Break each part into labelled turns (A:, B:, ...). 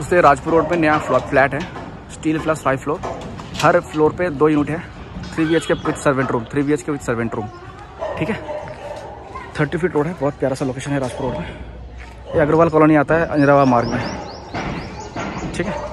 A: उससे राजपुर रोड पे नया फ्लैट है। स्टील प्लस फाइव फ्लोर हर फ्लोर पे दो यूनिट है। Three B H K with servant room three B H K with servant room ठीक है? थर्टी फीट रोड है। बहुत प्यारा सा लोकेशन है राजपुर रोड में। ये अग्रवाल कॉलोनी आता है अंजरावा मार्ग में। ठीक है?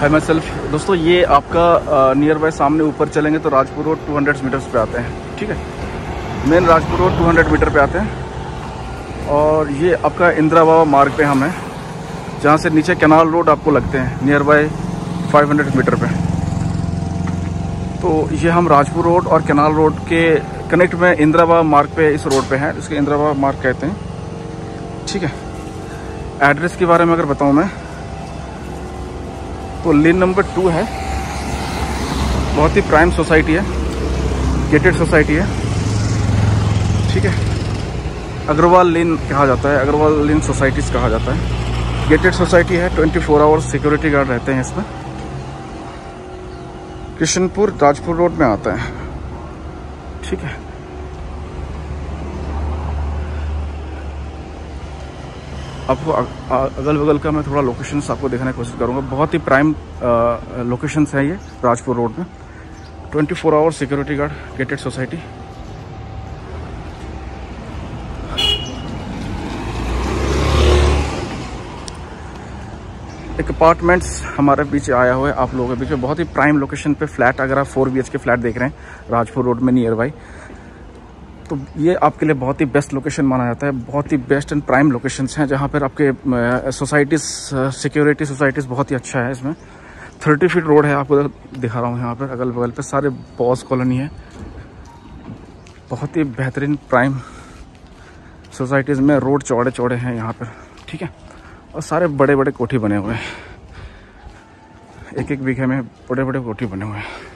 A: है मैं सेल्फ दोस्तों, ये आपका नियर बाय सामने ऊपर चलेंगे तो राजपुर रोड 200 मीटर्स पे आते हैं, ठीक है? मेन राजपुर रोड 200 मीटर पे आते हैं। और ये आपका इंदिरा बाबा मार्ग पे हम हैं, जहाँ से नीचे कैनाल रोड आपको लगते हैं नियर बाय 500 मीटर पे। तो ये हम राजपुर रोड और कैनाल रोड के कनेक्ट में इंदिरा बाबा मार्ग पे इस रोड पे हैं, इसके इंदिरा बाबा मार्ग कहते हैं, ठीक है? एड्रेस के बारे में अगर बताऊँ मैं तो लेन नंबर टू है। बहुत ही प्राइम सोसाइटी है। गेटेड सोसाइटी है। ठीक है। अग्रवाल लेन कहा जाता है। अग्रवाल लेन सोसाइटीज़ कहा जाता है। गेटेड सोसाइटी है। 24 फोर आवर्स सिक्योरिटी गार्ड रहते हैं इसमें। किशनपुर राजपुर रोड में आता है। ठीक है। आपको अगल बगल का मैं थोड़ा लोकेशंस आपको देखने की कोशिश करूँगा। बहुत ही प्राइम लोकेशंस है ये राजपुर रोड में। 24 four hour security guard gated society एक अपार्टमेंट्स हमारे बीच आया हुआ है, आप लोगों के बीच में। बहुत ही प्राइम लोकेशन पे फ्लैट अगर आप फोर बी के फ्लैट देख रहे हैं, राजपुर रोड में नियर बाई तो ये आपके लिए बहुत ही बेस्ट लोकेशन माना जाता है। बहुत ही बेस्ट एंड प्राइम लोकेशंस हैं, जहाँ पर आपके सोसाइटीज़ सिक्योरिटी सोसाइटीज़ बहुत ही अच्छा है इसमें। थर्टी फीट रोड है, आपको दिखा रहा हूँ यहाँ पर अगल बगल पे सारे बॉस कॉलोनी है। बहुत ही बेहतरीन प्राइम सोसाइटीज़ में रोड चौड़े चौड़े हैं यहाँ पर, ठीक है? और सारे बड़े बड़े कोठी बने हुए हैं। एक एक बीघे में बड़े बड़े कोठी बने हुए हैं।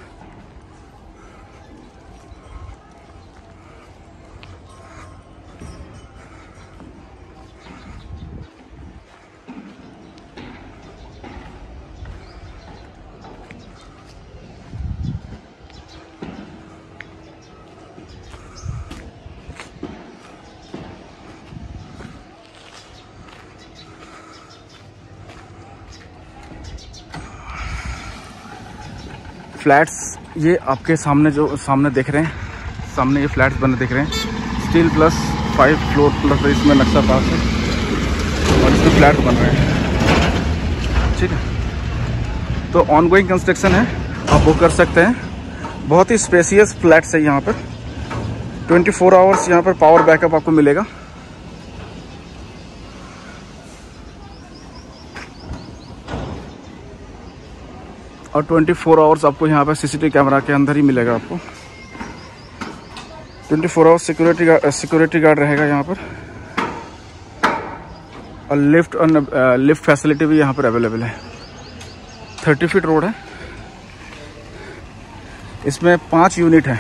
A: फ्लैट्स, ये आपके सामने जो, सामने देख रहे हैं। सामने ये फ्लैट्स बने देख रहे हैं। Stilt plus five floor plus इसमें नक्शा पास है। और इसमें फ्लैट बन रहे हैं। ठीक है। तो ऑन गोइंग कंस्ट्रक्शन है। आप वो कर सकते हैं। बहुत ही स्पेसियस फ्लैट्स है यहाँ पर। 24 फोर आवर्स यहाँ पर पावर बैकअप आपको मिलेगा। और 24 फोर आवर्स आपको यहाँ पे सीसीटीवी कैमरा के अंदर ही मिलेगा आपको। 24 four hours security security guard रहेगा यहाँ पर। और लिफ्ट और लिफ्ट फैसिलिटी भी यहाँ पर अवेलेबल है। 30 फीट रोड है। इसमें पाँच यूनिट है।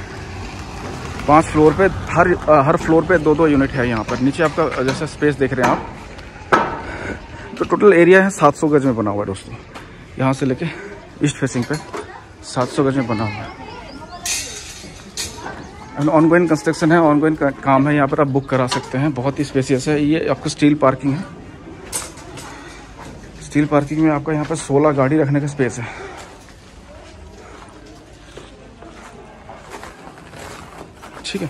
A: पाँच फ्लोर पे, हर हर फ्लोर पे दो दो यूनिट है यहाँ पर। नीचे आपका जैसा स्पेस देख रहे हैं आप। तो टोटल एरिया है 700 गज में बना हुआ है दोस्तों। यहाँ से लेके ईस्ट फेसिंग पे। 700 गज में बना हुआ है। ऑन गोइंग कंस्ट्रक्शन है ऑन गोइंग काम है, यहाँ पर आप बुक करा सकते हैं। बहुत ही स्पेसियस है। ये आपको स्टील पार्किंग है। स्टील पार्किंग में आपका यहाँ पर 16 गाड़ी रखने का स्पेस है। ठीक है।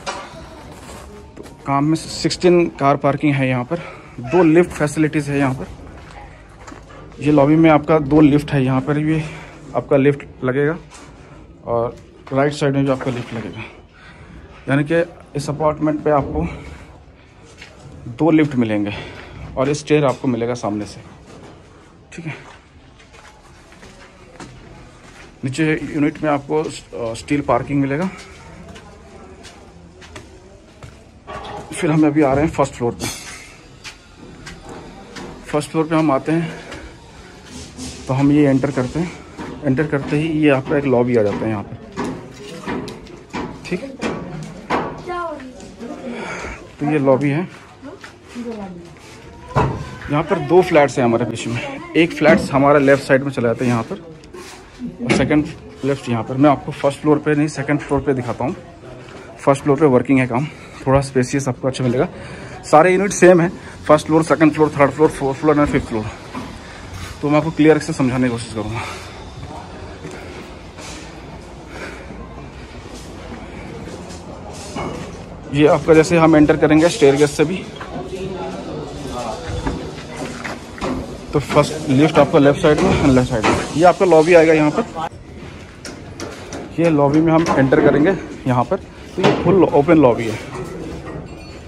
A: तो काम में 16 कार पार्किंग है यहाँ पर। दो लिफ्ट फैसिलिटीज़ है यहाँ पर। ये लॉबी में आपका दो लिफ्ट है यहाँ पर। ये आपका लिफ्ट लगेगा और राइट साइड में भी आपका लिफ्ट लगेगा। यानी कि इस अपार्टमेंट पे आपको दो लिफ्ट मिलेंगे और इस चेयर आपको मिलेगा सामने से। ठीक है? नीचे यूनिट में आपको स्टील पार्किंग मिलेगा। फिर हम अभी आ रहे हैं फ़र्स्ट फ्लोर पे। फ़र्स्ट फ्लोर पे हम आते हैं तो हम ये एंटर करते हैं। एंटर करते ही ये आपका एक लॉबी आ जाता है यहाँ पे। ठीक है? तो ये लॉबी है। यहाँ पर दो फ्लैट्स हैं हमारे बीच में। एक फ्लैट्स हमारा लेफ़्ट साइड में चला जाता है यहाँ पर। और सेकंड लेफ़्ट यहाँ पर। मैं आपको फ़र्स्ट फ्लोर पे नहीं सेकंड फ्लोर पे दिखाता हूँ। फ़र्स्ट फ्लोर पे वर्किंग है काम। थोड़ा स्पेसियस आपको अच्छा मिलेगा। सारे यूनिट सेम है। First floor second floor third floor fourth floor and fifth floor तो मैं आपको क्लियर से समझाने की कोशिश करूँगा। ये आपका जैसे हम एंटर करेंगे स्टेयर से भी। तो फ़र्स्ट लिफ्ट आपका लेफ़्ट साइड में लेफ़्ट साइड में। ये आपका लॉबी आएगा यहाँ पर। ये लॉबी में हम एंटर करेंगे यहाँ पर। तो ये फुल ओपन लॉबी है।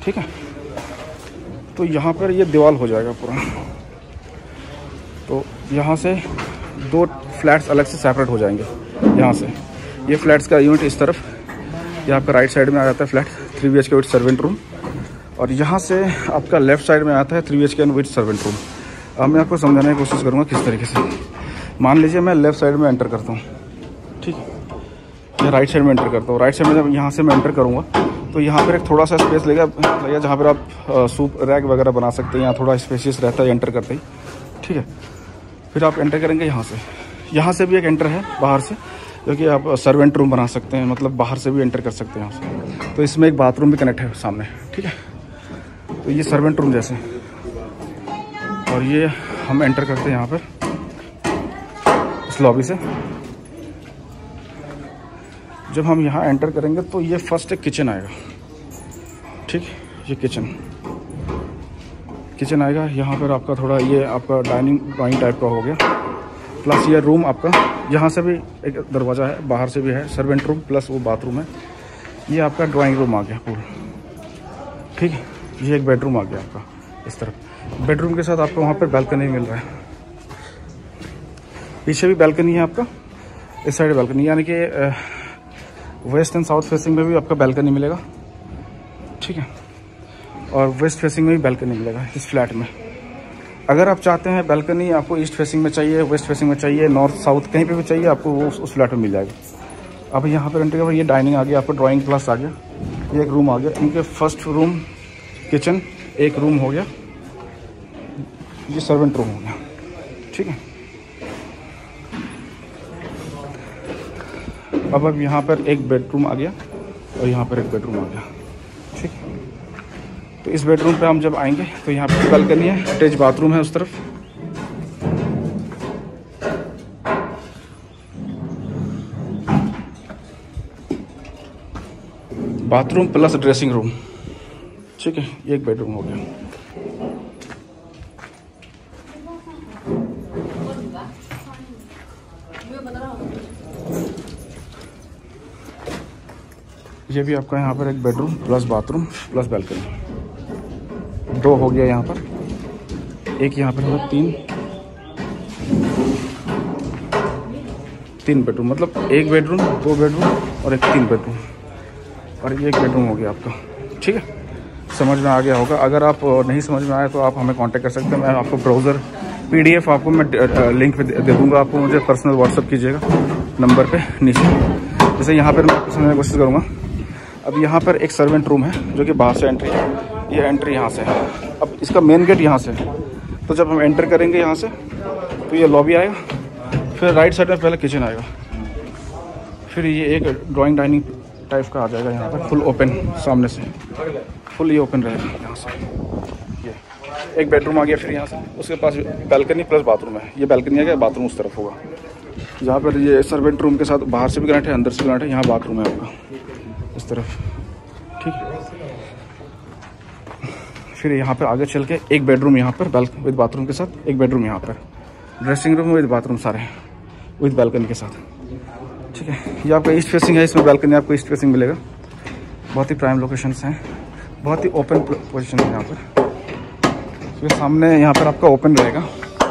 A: ठीक है? तो यहाँ पर ये दीवार हो जाएगा पूरा। तो यहाँ से दो फ्लैट्स अलग से सेपरेट हो जाएँगे। यहाँ से। ये फ्लैट्स का यूनिट इस तरफ़। ये आपका राइट साइड में आ जाता है flat three B H K with servant room और यहाँ से आपका लेफ़्ट साइड में आता है three B H K with servant room अब मैं आपको समझाने की कोशिश करूँगा किस तरीके से। मान लीजिए मैं लेफ़्ट साइड में एंटर करता हूँ। ठीक मैं राइट साइड में एंटर करता हूँ। राइट साइड में जब यहाँ से मैं एंटर करूँगा तो यहाँ पर एक थोड़ा सा स्पेस लेगा लगेगा जहाँ पर आप सूप रैक वगैरह बना सकते हैं। यहाँ थोड़ा स्पेसियस रहता है एंटर करते ही। ठीक है? फिर आप एंटर करेंगे यहाँ से। यहाँ से भी एक एंटर है, बाहर से। जो कि आप सर्वेंट रूम बना सकते हैं मतलब बाहर से भी एंटर कर सकते हैं यहाँ तो इसमें एक बाथरूम भी कनेक्ट है सामने, ठीक है? तो ये सर्वेंट रूम जैसे। और ये हम एंटर करते हैं यहाँ पर, इस लॉबी से। जब हम यहाँ एंटर करेंगे तो ये फ़र्स्ट एक किचन आएगा, ठीक? ये किचन किचन आएगा, यहाँ पर आपका थोड़ा ये आपका डाइनिंग ड्राइंग टाइप का हो गया। प्लस ये रूम आपका यहाँ से भी एक दरवाज़ा है, बाहर से भी है सर्वेंट रूम प्लस वो बाथरूम है। ये आपका ड्राइंग रूम आ गया पूरा। ठीक है, ये एक बेडरूम आ गया आपका, इस तरफ़। बेडरूम के साथ आपको वहाँ पर बैल्कनी मिल रहा है। पीछे भी बैल्कनी है आपका, इस साइड बैल्कनी यानी कि वेस्ट एंड साउथ फेसिंग में भी आपका बैल्कनी मिलेगा। ठीक है, और वेस्ट फेसिंग में भी बैल्कनी मिलेगा, इस फ्लैट में। अगर आप चाहते हैं बैल्कनी आपको ईस्ट फेसिंग में चाहिए वेस्ट फेसिंग में चाहिए नॉर्थ साउथ कहीं पे भी चाहिए, आपको वो उस फ्लैट में मिल जाएगा। अब यहाँ पर एंट्री ये डाइनिंग आ गया, आपको ड्राइंग क्लास आ गया, ये एक रूम आ गया, इनके फ़र्स्ट रूम किचन एक रूम हो गया, ये सर्वेंट रूम हो गया, ठीक है? अब अब यहाँ पर एक बेडरूम आ गया और यहाँ पर एक बेडरूम आ गया। तो इस बेडरूम पे हम जब आएँगे तो यहाँ पे बालकनी है, अटैच बाथरूम है उस तरफ़। Bathroom plus dressing room. ठीक है एक बेडरूम हो गया। ये भी आपका यहाँ पर एक bedroom plus bathroom plus balcony. दो हो गया यहाँ पर। एक यहाँ पर होगा तीन। तीन बेडरूम मतलब एक बेडरूम दो बेडरूम और एक तीन बेडरूम और ये एक बेडरूम हो गया आपका। ठीक है? समझ में आ गया होगा। अगर आप नहीं समझ में आया तो आप हमें कांटेक्ट कर सकते हैं। मैं आपको ब्राउज़र पीडीएफ आपको मैं लिंक पे दे दूँगा। आपको मुझे पर्सनल व्हाट्सअप कीजिएगा। नंबर पे, नीचे। जैसे यहाँ पर मैं समझने की कोशिश करूँगा। अब यहाँ पर एक सर्वेंट रूम है, जो कि बाहर से एंट्री है। ये एंट्री यहाँ से है। अब इसका मेन गेट यहाँ से है। तो जब हम एंटर करेंगे यहाँ से तो ये लॉबी आएगा। फिर राइट साइड में पहले किचन आएगा। फिर ये एक ड्राइंग डाइनिंग टाइप का आ जाएगा यहाँ पर। फुल ओपन सामने से। फुल ये ओपन रहेगा यहाँ से। ये। एक बेडरूम आ गया फिर यहाँ से। उसके पास बैल्कनी प्लस बाथरूम है। ये बैल्कनी आ गया बाथरूम उस तरफ़ होगा। यहाँ पर ये सर्वेंट रूम के साथ बाहर से भी ग्रांट है, अंदर से भी ग्रांट है, यहाँ बाथरूम है होगा इस तरफ़। ठीक? फिर यहाँ पर आगे चल के एक बेडरूम यहाँ पर बैल विद बाथरूम के साथ, एक बेडरूम यहाँ पर। ड्रेसिंग रूम विद बाथरूम सारे हैं विद बालकनी के साथ। ठीक है, ये आपका ईस्ट फेसिंग है, इसमें बालकनी आपको ईस्ट फेसिंग मिलेगा। बहुत ही प्राइम लोकेशन हैं, बहुत ही ओपन पोजिशन है यहाँ पर। फिर सामने यहाँ पर आपका ओपन रहेगा।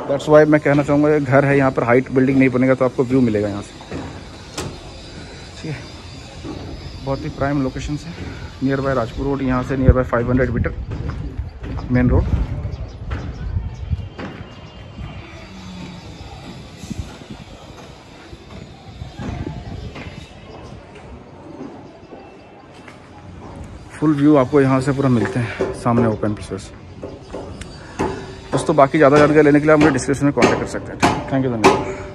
A: दैट्स वाई मैं कहना चाहूँगा, ये घर है, यहाँ पर हाइट बिल्डिंग नहीं बनेगा तो आपको व्यू मिलेगा यहाँ से। ठीक है, बहुत ही प्राइम लोकेशन है। नियर बाय राजपुर रोड यहाँ से nearby 500 meter main road. Full view आपको यहाँ से पूरा मिलते हैं, सामने ओपन प्लेस दोस्तों, बाकी ज़्यादा जानकारी लेने के लिए आप मुझे डिस्क्रिप्शन में कॉन्टैक्ट कर सकते हैं। थैंक यू धन्यवाद।